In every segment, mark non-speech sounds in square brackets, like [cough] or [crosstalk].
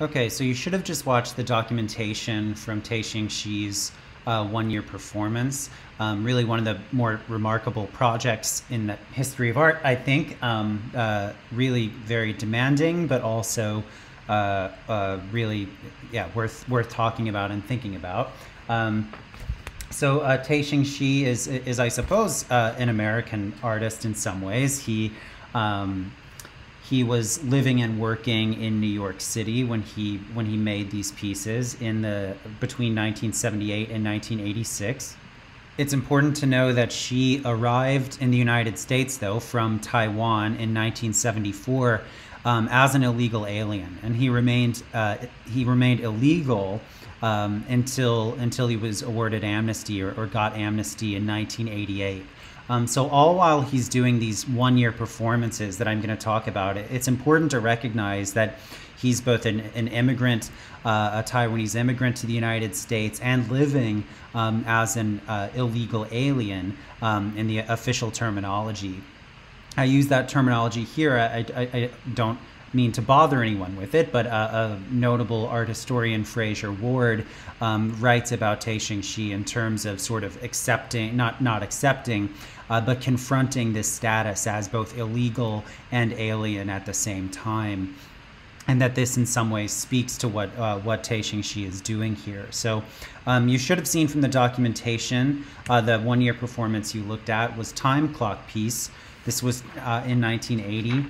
Okay, so you should have just watched the documentation from Tehching Hsieh's uh, one year performance. Um, really, one of the more remarkable projects in the history of art, I think. Um, uh, really very demanding, but also uh, uh really, yeah, worth worth talking about and thinking about. Um, so uh, Tehching Hsieh is, is, I suppose, uh, an American artist in some ways. He um, he was living and working in New York City when he when he made these pieces in the between 1978 and 1986. It's important to know that she arrived in the United States though from Taiwan in 1974 um, as an illegal alien, and he remained uh, he remained illegal um, until until he was awarded amnesty or, or got amnesty in 1988. Um, so all while he's doing these one-year performances that I'm going to talk about, it's important to recognize that he's both an, an immigrant, uh, a Taiwanese immigrant to the United States, and living um, as an uh, illegal alien um, in the official terminology. I use that terminology here. I, I, I don't mean to bother anyone with it, but a notable art historian, Frazer Ward, um, writes about Tehching Hsieh in terms of sort of accepting, not not accepting, uh, but confronting this status as both illegal and alien at the same time. And that this, in some ways, speaks to what uh, what Tehching Hsieh is doing here. So, um, you should have seen from the documentation uh, the one-year performance you looked at was time clock piece. This was uh, in 1980.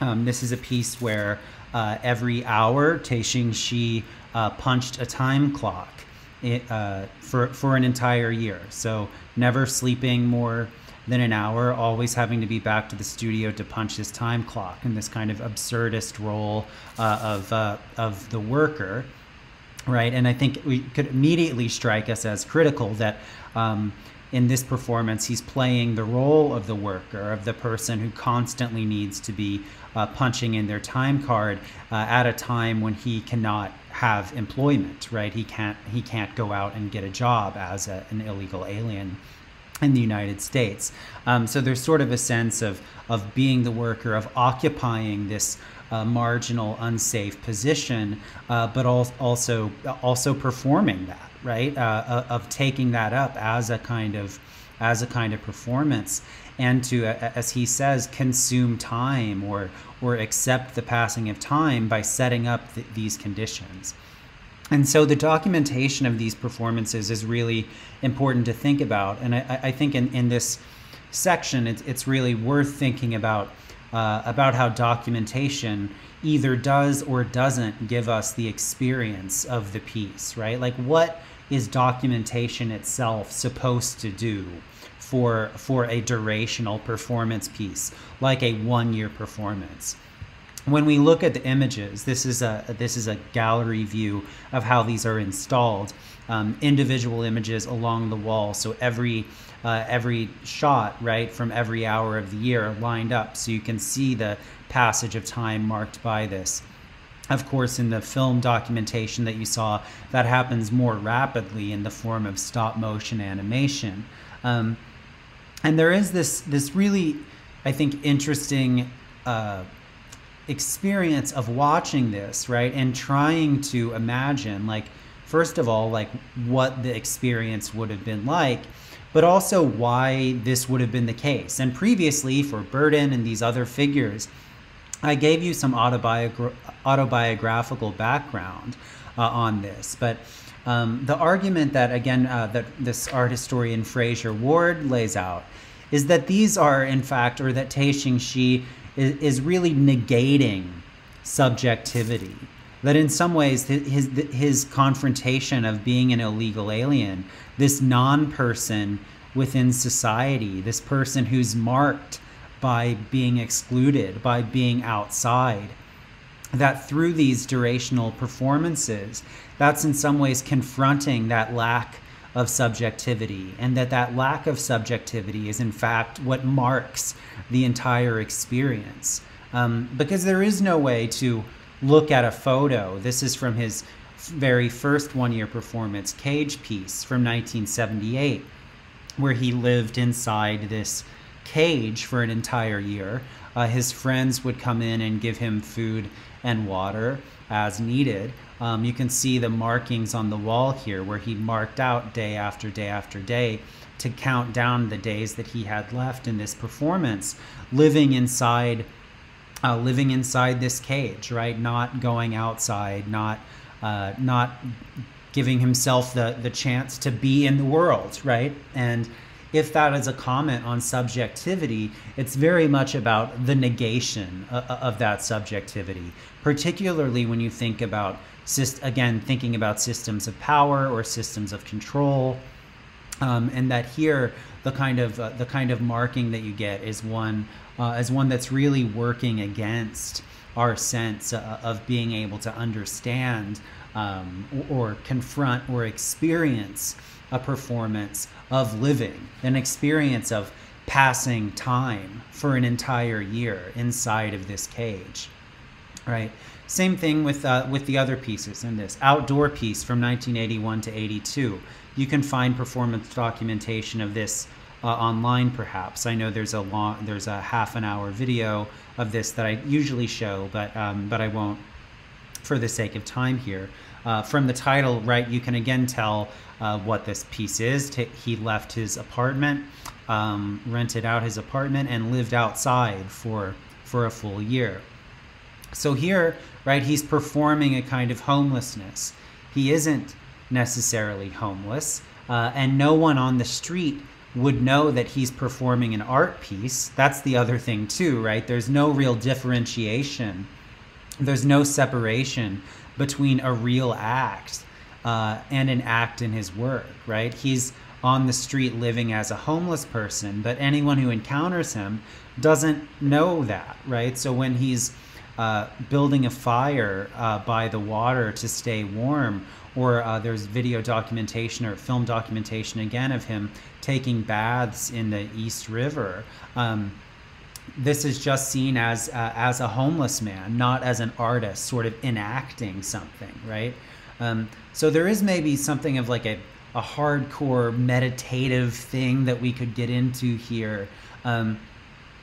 Um, this is a piece where uh, every hour Tehching Hsieh uh, punched a time clock it, uh, for, for an entire year. So never sleeping more than an hour, always having to be back to the studio to punch this time clock in this kind of absurdist role uh, of, uh, of the worker. Right. And I think we could immediately strike us as critical that um, in this performance, he's playing the role of the worker, of the person who constantly needs to be uh, punching in their time card uh, at a time when he cannot have employment, right? He can't he can't go out and get a job as a, an illegal alien in the United States. Um, so there's sort of a sense of of being the worker, of occupying this uh, marginal, unsafe position, uh, but also also performing that, right? Uh, uh, of taking that up as a kind of as a kind of performance and to, as he says, consume time or or accept the passing of time by setting up th these conditions. And so the documentation of these performances is really important to think about. And I, I think in, in this section, it's, it's really worth thinking about uh, about how documentation either does or doesn't give us the experience of the piece, right? Like what is documentation itself supposed to do? for for a durational performance piece, like a one-year performance. When we look at the images, this is a this is a gallery view of how these are installed. Um, individual images along the wall, so every uh, every shot, right, from every hour of the year lined up, so you can see the passage of time marked by this. Of course, in the film documentation that you saw, that happens more rapidly in the form of stop motion animation. Um, and there is this this really, I think, interesting uh, experience of watching this, right, and trying to imagine, like, first of all, like what the experience would have been like, but also why this would have been the case. And previously, for Burden and these other figures, I gave you some autobiogra- autobiographical background uh, on this, but. Um, the argument that again uh, that this art historian Frazer Ward lays out is that these are in fact, or that Tehching Hsieh is, is really negating subjectivity. That in some ways his his confrontation of being an illegal alien, this non-person within society, this person who's marked by being excluded, by being outside, that through these durational performances, that's in some ways confronting that lack of subjectivity and that that lack of subjectivity is in fact what marks the entire experience. Um, because there is no way to look at a photo. This is from his very first one year performance cage piece from 1978 where he lived inside this cage for an entire year. Uh, his friends would come in and give him food and water as needed. Um, you can see the markings on the wall here where he marked out day after day after day to count down the days that he had left in this performance, living inside, uh, living inside this cage, right? Not going outside, not, uh, not giving himself the the chance to be in the world, right? And if that is a comment on subjectivity, it's very much about the negation of, of that subjectivity, particularly when you think about, again, thinking about systems of power or systems of control. Um, and that here, the kind of uh, the kind of marking that you get is one uh, as one that's really working against our sense uh, of being able to understand um, or confront or experience a performance of living, an experience of passing time for an entire year inside of this cage, right? Same thing with uh, with the other pieces in this outdoor piece from 1981 to 82. You can find performance documentation of this uh, online, perhaps. I know there's a long, there's a half an hour video of this that I usually show, but um, but I won't for the sake of time here. Uh, from the title, right, you can again tell uh, what this piece is. he left his apartment, um, rented out his apartment, and lived outside for for a full year. So here, right, he's performing a kind of homelessness. He isn't necessarily homeless, uh, and no one on the street would know that he's performing an art piece. That's the other thing too, right? There's no real differentiation. There's no separation between a real act uh, and an act in his work, right? He's on the street living as a homeless person, but anyone who encounters him doesn't know that, right? So when he's uh, building a fire uh, by the water to stay warm, or uh, there's video documentation or film documentation again of him taking baths in the East River. Um, this is just seen as uh, as a homeless man, not as an artist, sort of enacting something, right? Um, so there is maybe something of like a, a hardcore meditative thing that we could get into here. Um,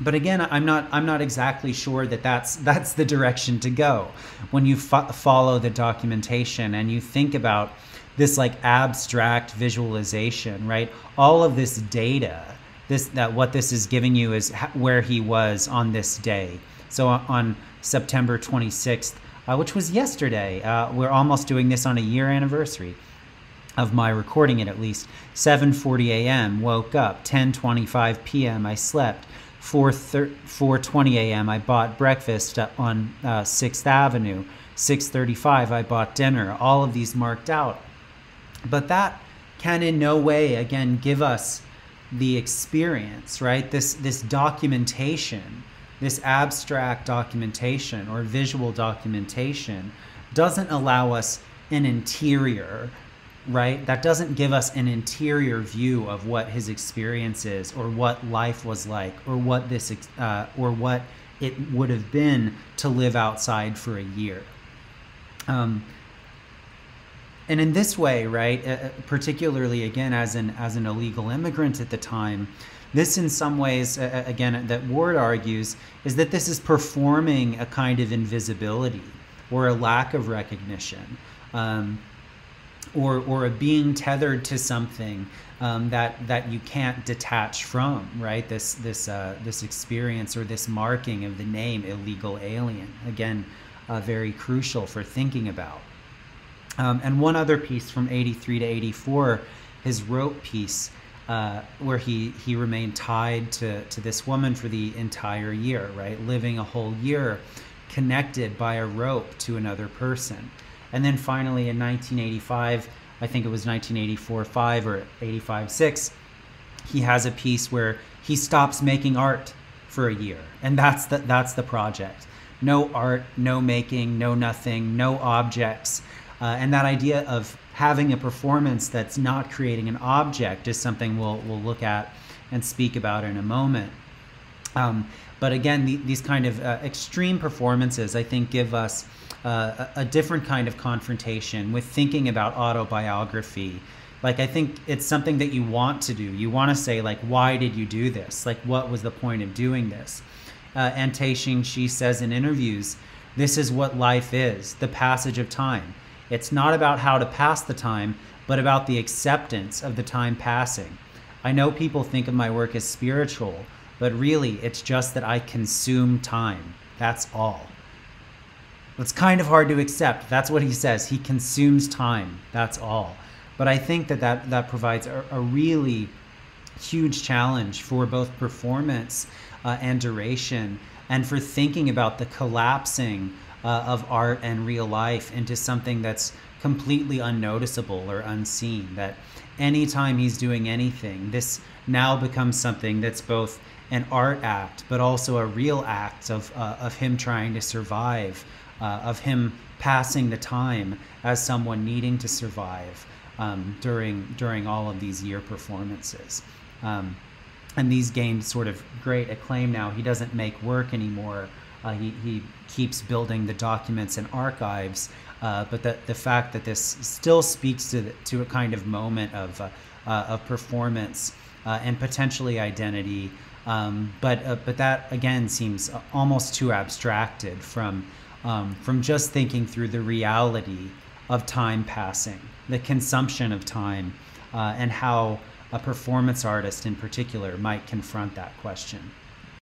but again, I'm not I'm not exactly sure that that's [laughs] that's the direction to go. When you fo- follow the documentation and you think about this like abstract visualization, right? All of this data this that what this is giving you is where he was on this day. So on September 26th, uh, which was yesterday, uh, we're almost doing this on a year anniversary of my recording it at least. 7:40 a.m. woke up. 10:25 p.m. I slept. 4 4:20 a.m. I bought breakfast on uh, 6th Avenue. 6:35 I bought dinner. All of these marked out. But that can in no way again give us the experience, right? This this documentation, this abstract documentation or visual documentation doesn't allow us an interior, right? That doesn't give us an interior view of what his experience is or what life was like or what this uh, or what it would have been to live outside for a year. Um, and in this way, right, uh, uh, particularly again as an as an illegal immigrant at the time, this in some ways, uh, uh, again, that Ward argues, is that this is performing a kind of invisibility or a lack of recognition. Um, or, or a being tethered to something um, that that you can't detach from, right? This this uh, this experience or this marking of the name illegal alien. Again, uh, very crucial for thinking about. Um, and one other piece from 83 to 84, his rope piece, uh, where he, he remained tied to, to this woman for the entire year, right? Living a whole year connected by a rope to another person. And then finally in 1985, I think it was 1984 5 or 85 6, he has a piece where he stops making art for a year. And that's the, that's the project. No art, no making, no nothing, no objects. Uh, and that idea of having a performance that's not creating an object is something we'll, we'll look at and speak about in a moment. Um, but again, the, these kind of uh, extreme performances, I think, give us uh, a, a, different kind of confrontation with thinking about autobiography. Like, I think it's something that you want to do. You want to say, like, why did you do this? Like, what was the point of doing this? Uh, and she says in interviews, this is what life is the passage of time. It's not about how to pass the time, but about the acceptance of the time passing. I know people think of my work as spiritual, but really it's just that I consume time. That's all. It's kind of hard to accept. That's what he says. He consumes time. That's all. But I think that that, that provides a, a really huge challenge for both performance uh, and duration and for thinking about the collapsing uh, of art and real life into something that's completely unnoticeable or unseen. That anytime he's doing anything, this now becomes something that's both an art act, but also a real act of, uh, of him trying to survive, uh, of him passing the time as someone needing to survive um, during, during all of these year performances. Um, and these gained sort of great acclaim now. He doesn't make work anymore. Uh, he, he keeps building the documents and archives, uh, but the, the fact that this still speaks to, the, to a kind of moment of, uh, uh of performance uh, and potentially identity. Um, but, uh, but that again seems almost too abstracted from, um, from just thinking through the reality of time passing, the consumption of time, and how a performance artist in particular might confront that question.